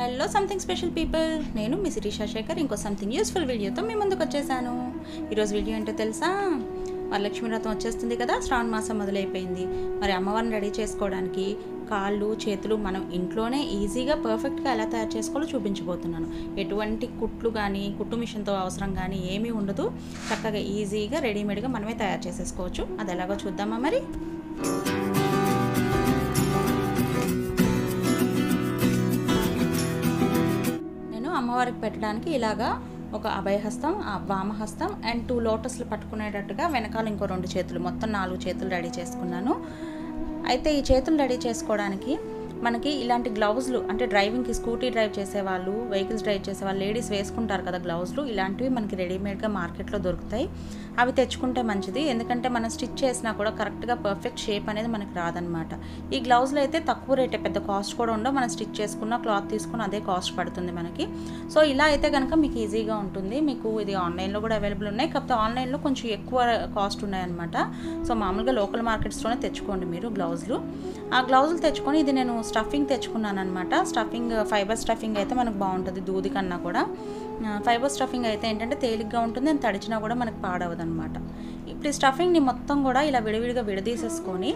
Hello something special people నేను మీ శిరీషా శేఖర్. ఇంకో something useful వీడియోతో మీ ముందుకు వచ్చేసాను. ఈరోజు వీడియో ఏంటో తెలుసా? వరలక్ష్మి వ్రతం వచ్చేస్తుంది కదా శ్రావణ మాసం మొదలైపోయింది. మరి అమ్మవారిని రెడీ చేసుకోవడానికి కాళ్ళు చేతులు మనం ఇంట్లోనే ఈజీగా పర్ఫెక్ట్గా ఎలా తయారు చేసుకోవాలో చూపించబోతున్నాను. ఎటువంటి కుట్లు కానీ కుట్టు మిషన్తో అవసరం కానీ ఏమీ ఉండదు. చక్కగా ఈజీగా రెడీమేడ్గా మనమే తయారు చేసేసుకోవచ్చు. అది ఎలాగో చూద్దామా మరి? అమ్మవారికి పెట్టడానికి ఇలాగా ఒక అభయహస్తం ఆ వామహస్తం అండ్ టూ లోటస్లు పట్టుకునేటట్టుగా వెనకాల ఇంకో రెండు చేతులు మొత్తం నాలుగు చేతులు రెడీ చేసుకున్నాను. అయితే ఈ చేతులు రెడీ చేసుకోవడానికి మనకి ఇలాంటి గ్లౌజ్లు అంటే డ్రైవింగ్కి స్కూటీ డ్రైవ్ చేసేవాళ్ళు వెహికల్స్ డ్రైవ్ చేసేవాళ్ళు లేడీస్ వేసుకుంటారు కదా గ్లౌజ్లు ఇలాంటివి మనకి రెడీమేడ్గా మార్కెట్లో దొరుకుతాయి. అవి తెచ్చుకుంటే మంచిది ఎందుకంటే మనం స్టిచ్ చేసినా కూడా కరెక్ట్గా పర్ఫెక్ట్ షేప్ అనేది మనకి రాదనమాట. ఈ గ్లౌజ్లు అయితే తక్కువ రేటే పెద్ద కాస్ట్ కూడా ఉండవు. మనం స్టిచ్ చేసుకున్న క్లాత్ తీసుకున్న అదే కాస్ట్ పడుతుంది మనకి. సో ఇలా అయితే కనుక మీకు ఈజీగా ఉంటుంది. మీకు ఇది ఆన్లైన్లో కూడా అవైలబుల్ ఉన్నాయి. కాకపోతే ఆన్లైన్లో కొంచెం ఎక్కువ కాస్ట్ ఉన్నాయన్నమాట. సో మామూలుగా లోకల్ మార్కెట్స్లోనే తెచ్చుకోండి మీరు గ్లౌజులు. ఆ గ్లౌజులు తెచ్చుకొని ఇది నేను స్టఫింగ్ తెచ్చుకున్నాను అనమాట స్టఫింగ్ ఫైబర్ స్టఫింగ్ అయితే మనకు బాగుంటుంది దూది కన్నా కూడా. ఫైబర్ స్టఫింగ్ అయితే ఏంటంటే తేలిగ్గా ఉంటుంది అని తడిచినా కూడా మనకు పాడవదు అనమాట ఇప్పుడు ఈ స్టఫింగ్ని మొత్తం కూడా ఇలా విడివిడిగా విడదీసేసుకొని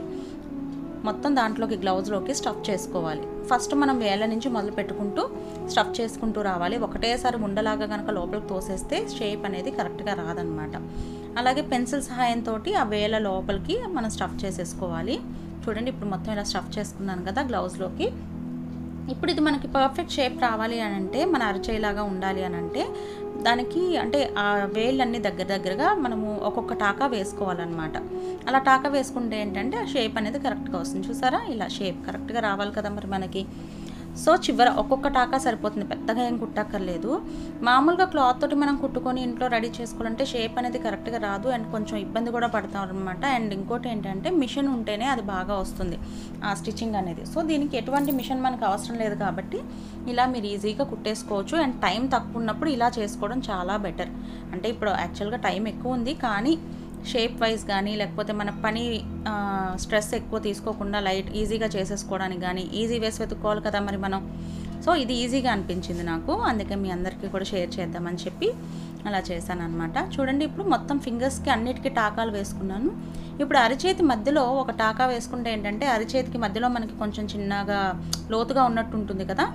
మొత్తం దాంట్లోకి గ్లౌజ్లోకి స్టఫ్ చేసుకోవాలి. ఫస్ట్ మనం వేళ్ళ నుంచి మొదలు పెట్టుకుంటూ స్టఫ్ చేసుకుంటూ రావాలి. ఒకటేసారి ఉండలాగా కనుక లోపలికి తోసేస్తే షేప్ అనేది కరెక్ట్గా రాదనమాట అలాగే పెన్సిల్ సహాయంతో ఆ వేళ లోపలికి మనం స్టఫ్ చేసేసుకోవాలి. చూడండి ఇప్పుడు మొత్తం ఇలా స్టఫ్ చేసుకున్నాను కదా గ్లౌజ్లోకి ఇప్పుడు ఇది మనకి పర్ఫెక్ట్ షేప్ రావాలి అని అంటే మన అరచేలాగా ఉండాలి అని అంటే దానికి అంటే ఆ వేళ్ళన్నీ దగ్గర దగ్గరగా మనము ఒక్కొక్క టాకా వేసుకోవాలన్నమాట. అలా టాకా వేసుకుంటే ఏంటంటే ఆ షేప్ అనేది కరెక్ట్గా వస్తుంది. చూసారా? ఇలా షేప్ కరెక్ట్గా రావాలి కదా మరి మనకి. సో చివర ఒక్కొక్క టాకా సరిపోతుంది. పెద్దగా ఏం కుట్టక్కర్లేదు. మామూలుగా క్లాత్ తోటి మనం కుట్టుకొని ఇంట్లో రెడీ చేసుకోవాలంటే షేప్ అనేది కరెక్ట్గా రాదు. అండ్ కొంచెం ఇబ్బంది కూడా పడతాం అనమాట అండ్ ఇంకోటి ఏంటంటే మిషన్ ఉంటేనే అది బాగా వస్తుంది. ఆ స్టిచ్చింగ్ అనేది. సో దీనికి ఎటువంటి మిషన్ మనకు అవసరం లేదు కాబట్టి ఇలా మీరు ఈజీగా కుట్టేసుకోవచ్చు. అండ్ టైం తక్కువ ఉన్నప్పుడు ఇలా చేసుకోవడం చాలా బెటర్. అంటే ఇప్పుడు యాక్చువల్గా టైం ఎక్కువ ఉంది. కానీ షేప్ వైజ్ కానీ లేకపోతే మన పని స్ట్రెస్ ఎక్కువ తీసుకోకుండా లైట్ ఈజీగా చేసేసుకోవడానికి కానీ ఈజీ వేసి వెతుక్కోవాలి కదా మరి మనం. సో ఇది ఈజీగా అనిపించింది నాకు. అందుకే మీ అందరికీ కూడా షేర్ చేద్దామని చెప్పి అలా చేశాను అనమాట చూడండి ఇప్పుడు మొత్తం ఫింగర్స్కి అన్నిటికీ టాకాలు వేసుకున్నాను. ఇప్పుడు అరిచేతి మధ్యలో ఒక టాకా వేసుకుంటే ఏంటంటే అరిచేతికి మధ్యలో మనకి కొంచెం చిన్నగా లోతుగా ఉన్నట్టు ఉంటుంది కదా?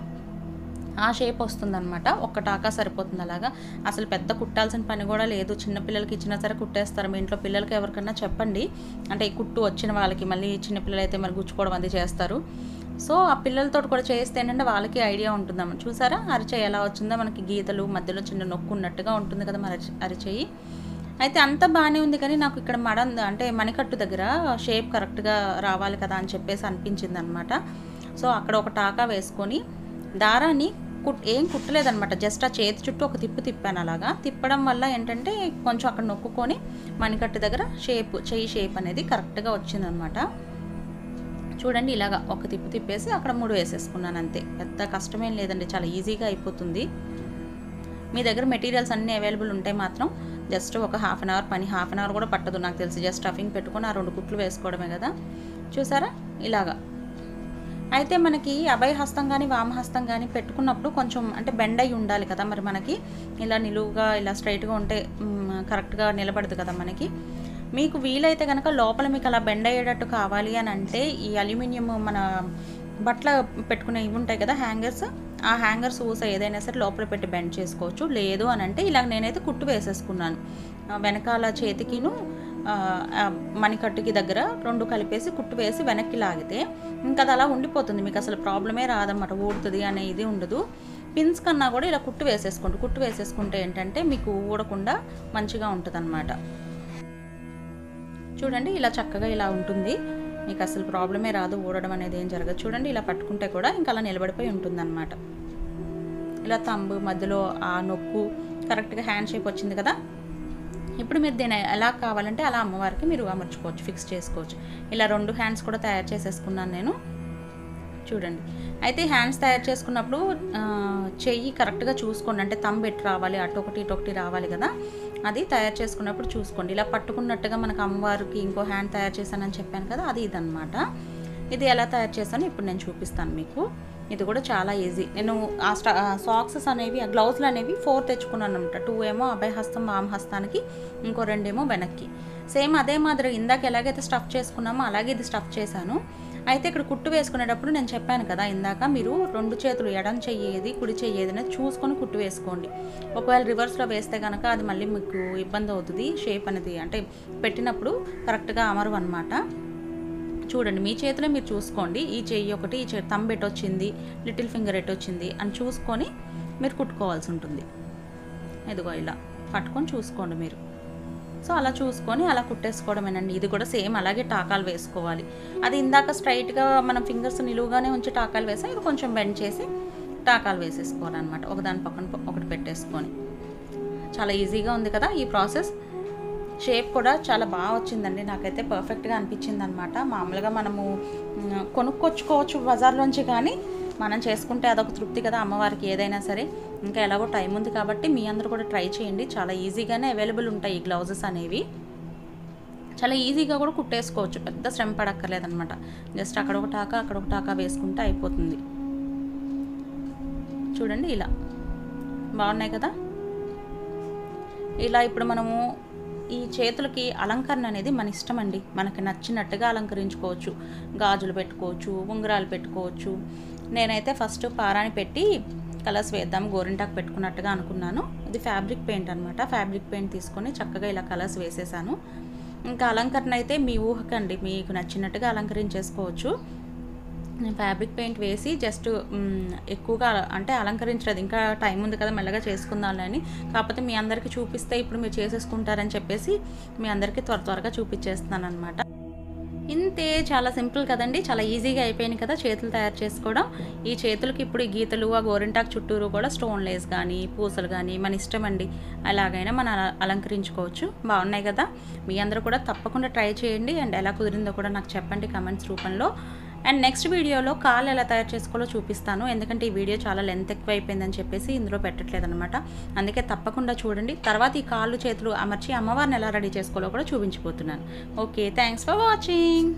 ఆ షేప్ వస్తుందన్నమాట. ఒక్క టాకా సరిపోతుంది అలాగా. అసలు పెద్ద కుట్టాల్సిన పని కూడా లేదు. చిన్నపిల్లలకి ఇచ్చినా సరే కుట్టేస్తారు. మీ ఇంట్లో పిల్లలకి ఎవరికన్నా చెప్పండి. అంటే ఈ కుట్టు వచ్చిన వాళ్ళకి మళ్ళీ చిన్నపిల్లలు అయితే మరి గుచ్చుకోవడం అది చేస్తారు. సో ఆ పిల్లలతో కూడా చేస్తే ఏంటంటే వాళ్ళకి ఐడియా ఉంటుందమ్మ. చూసారా? అరిచేయి ఎలా వచ్చిందో మనకి గీతలు మధ్యలో చిన్న నొక్కు ఉన్నట్టుగా ఉంటుంది కదా మరి అరిచేయి. అయితే అంత బాగానే ఉంది కానీ నాకు ఇక్కడ మడ అంటే మణికట్టు దగ్గర షేప్ కరెక్ట్గా రావాలి కదా అని చెప్పేసి అనిపించింది అనమాట సో అక్కడ ఒక టాకా వేసుకొని దారాన్ని కుట్ ఏం కుట్టలేదనమాట జస్ట్ ఆ చేతి చుట్టూ ఒక తిప్పు తిప్పాను అలాగా. తిప్పడం వల్ల ఏంటంటే కొంచెం అక్కడ నొక్కుకొని మణికట్టు దగ్గర షేప్ చెయ్యి షేప్ అనేది కరెక్ట్గా వచ్చిందనమాట చూడండి ఇలాగా ఒక తిప్పు తిప్పేసి అక్కడ మూడు వేసేసుకున్నాను అంతే. పెద్ద కష్టమేం లేదండి చాలా ఈజీగా అయిపోతుంది. మీ దగ్గర మెటీరియల్స్ అన్నీ అవైలబుల్ ఉంటే మాత్రం జస్ట్ ఒక హాఫ్ అన్ అవర్ పని హాఫ్ అన్ అవర్ కూడా పట్టదు. నాకు తెలిసి జస్ట్ స్టఫింగ్ పెట్టుకొని ఆ రెండు కుట్లు వేసుకోవడమే కదా. చూసారా? ఇలాగా. అయితే మనకి అభయహస్తం కానీ వామహస్తం కానీ పెట్టుకున్నప్పుడు కొంచెం అంటే బెండ్ అయి ఉండాలి కదా మరి మనకి. ఇలా నిలువుగా ఇలా స్ట్రైట్గా ఉంటే కరెక్ట్గా నిలబడదు కదా మనకి. మీకు వీలైతే కనుక లోపల మీకు అలా బెండ్ అయ్యేటట్టు కావాలి అని అంటే ఈ అల్యూమినియం మన బట్టల పెట్టుకునే ఇవి ఉంటాయి కదా హ్యాంగర్స్. ఆ హ్యాంగర్స్ ఊస ఏదైనా సరే లోపల పెట్టి బెండ్ చేసుకోవచ్చు. లేదు అని అంటే ఇలా నేనైతే కుట్టు వేసేసుకున్నాను. వెనకాల చేతికిను మణికట్టుకి దగ్గర రెండు కలిపేసి కుట్టు వేసి వెనక్కి లాగితే ఇంకా అది అలా ఉండిపోతుంది. మీకు అసలు ప్రాబ్లమే రాదన్నమాట. ఊడుతుంది అనే ఇది ఉండదు. పిన్స్ కన్నా కూడా ఇలా కుట్టు వేసేసుకోండి. కుట్టు వేసేసుకుంటే ఏంటంటే మీకు ఊడకుండా మంచిగా ఉంటుంది అనమాట చూడండి ఇలా చక్కగా ఇలా ఉంటుంది. మీకు అసలు ప్రాబ్లమే రాదు ఊడడం అనేది ఏం జరగదు. చూడండి ఇలా పట్టుకుంటే కూడా ఇంకా అలా నిలబడిపోయి ఉంటుందన్నమాట. ఇలా తంబు మధ్యలో ఆ నొక్కు కరెక్ట్గా హ్యాండ్ షేప్ వచ్చింది కదా? ఇప్పుడు మీరు దీన్ని ఎలా కావాలంటే అలా అమ్మవారికి మీరు అమర్చుకోవచ్చు ఫిక్స్ చేసుకోవచ్చు. ఇలా రెండు హ్యాండ్స్ కూడా తయారు చేసేసుకున్నాను నేను. చూడండి. అయితే హ్యాండ్స్ తయారు చేసుకున్నప్పుడు చెయ్యి కరెక్ట్గా చూసుకోండి. అంటే తమ్ ఎటు రావాలి అటు ఒకటి ఇటు ఒకటి రావాలి కదా. అది తయారు చేసుకున్నప్పుడు చూసుకోండి. ఇలా పట్టుకున్నట్టుగా మనకు అమ్మవారికి ఇంకో హ్యాండ్ తయారు చేశానని చెప్పాను కదా అది ఇదనమాట ఇది ఎలా తయారు చేశానో ఇప్పుడు నేను చూపిస్తాను మీకు. ఇది కూడా చాలా ఈజీ నేను ఆ స్టా సాక్సెస్ అనేవి ఆ గ్లౌజ్లు అనేవి ఫోర్ తెచ్చుకున్నాను అనమాట టూ ఏమో అభయహస్తం వామహస్తానికి ఇంకో రెండేమో వెనక్కి. సేమ్ అదే మాదిరి ఇందాక ఎలాగైతే స్టఫ్ చేసుకున్నామో అలాగే ఇది స్టఫ్ చేశాను. అయితే ఇక్కడ కుట్టు వేసుకునేటప్పుడు నేను చెప్పాను కదా ఇందాక మీరు రెండు చేతులు ఎడం చెయ్యేది కుడి చెయ్యేది అనేది చూసుకొని కుట్టు వేసుకోండి. ఒకవేళ రివర్స్లో వేస్తే కనుక అది మళ్ళీ మీకు ఇబ్బంది అవుతుంది షేప్ అనేది అంటే పెట్టినప్పుడు కరెక్ట్గా అమరు అనమాట చూడండి మీ చేతిలో మీరు చూసుకోండి. ఈ చెయ్యి ఒకటి ఈ చెయ్యి తంబ్ ఎటు వచ్చింది లిటిల్ ఫింగర్ ఎటు వచ్చింది అని చూసుకొని మీరు కుట్టుకోవాల్సి ఉంటుంది. ఇదిగో ఇలా పట్టుకొని చూసుకోండి మీరు. సో అలా చూసుకొని అలా కుట్టేసుకోవడమేనండి. ఇది కూడా సేమ్ అలాగే టాకాలు వేసుకోవాలి. అది ఇందాక స్ట్రైట్గా మనం ఫింగర్స్ నిలువుగానే ఉంచి టాకాలు వేసాం ఇది కొంచెం బెండ్ చేసి టాకాలు వేసేసుకోవాలన్నమాట. ఒకదాని పక్కన ఒకటి పెట్టేసుకొని. చాలా ఈజీగా ఉంది కదా ఈ ప్రాసెస్. షేప్ కూడా చాలా బాగా వచ్చిందండి. నాకైతే పర్ఫెక్ట్గా అనిపించింది అనమాట మామూలుగా మనము కొనుక్కొచ్చుకోవచ్చు బజార్లోంచి కానీ మనం చేసుకుంటే అదొక తృప్తి కదా అమ్మవారికి ఏదైనా సరే. ఇంకా ఎలాగో టైం ఉంది కాబట్టి మీ అందరూ కూడా ట్రై చేయండి. చాలా ఈజీగానే అవైలబుల్ ఉంటాయి ఈ గ్లౌజెస్ అనేవి. చాలా ఈజీగా కూడా కుట్టేసుకోవచ్చు. పెద్ద శ్రమ పడక్కర్లేదనమాట. జస్ట్ అక్కడ ఒక టాకా అక్కడ ఒక టాకా వేసుకుంటే అయిపోతుంది. చూడండి ఇలా. బాగున్నాయి కదా? ఇలా ఇప్పుడు మనము ఈ చేతులకి అలంకరణ అనేది మన ఇష్టం అండి మనకి నచ్చినట్టుగా అలంకరించుకోవచ్చు. గాజులు పెట్టుకోవచ్చు ఉంగరాలు పెట్టుకోవచ్చు. నేనైతే ఫస్ట్ పారాని పెట్టి కలర్స్ వేద్దాం గోరింటాకు పెట్టుకున్నట్టుగా అనుకున్నాను. ఇది ఫ్యాబ్రిక్ పెయింట్ అనమాట ఫ్యాబ్రిక్ పెయింట్ తీసుకొని చక్కగా ఇలా కలర్స్ వేసేసాను. ఇంకా అలంకరణ అయితే మీ ఊహకండి. మీకు నచ్చినట్టుగా అలంకరించేసుకోవచ్చు. ఫ్యాబ్రిక్ పెయింట్ వేసి జస్ట్ ఎక్కువగా అంటే అలంకరించలేదు. ఇంకా టైం ఉంది కదా మెల్లగా చేసుకుందామని కాకపోతే మీ అందరికీ చూపిస్తే ఇప్పుడు మీరు చేసేసుకుంటారని చెప్పేసి మీ అందరికీ త్వర త్వరగా చూపించేస్తున్నాను అనమాట ఇంతే చాలా సింపుల్ కదండి. చాలా ఈజీగా అయిపోయింది కదా చేతులు తయారు చేసుకోవడం. ఈ చేతులకి ఇప్పుడు ఈ గీతలు ఆ గోరింటాకు చుట్టూరు కూడా స్టోన్ లేస్ కానీ పూసలు కానీ మన ఇష్టం అండి. అలాగైనా మనం అలంకరించుకోవచ్చు. బాగున్నాయి కదా. మీ అందరూ కూడా తప్పకుండా ట్రై చేయండి. అండ్ ఎలా కుదిరిందో కూడా నాకు చెప్పండి కమెంట్స్ రూపంలో. అండ్ నెక్స్ట్ వీడియోలో కాళ్ళు ఎలా తయారు చేసుకోవాలో చూపిస్తాను. ఎందుకంటే ఈ వీడియో చాలా లెంత్ ఎక్కువ అయిపోయిందని చెప్పేసి ఇందులో పెట్టట్లేదు అనమాట అందుకే తప్పకుండా చూడండి. తర్వాత ఈ కాళ్ళు చేతులు అమర్చి అమ్మవారిని ఎలా రెడీ చేసుకోవాలో కూడా చూపించిపోతున్నాను. Okay thanks for watching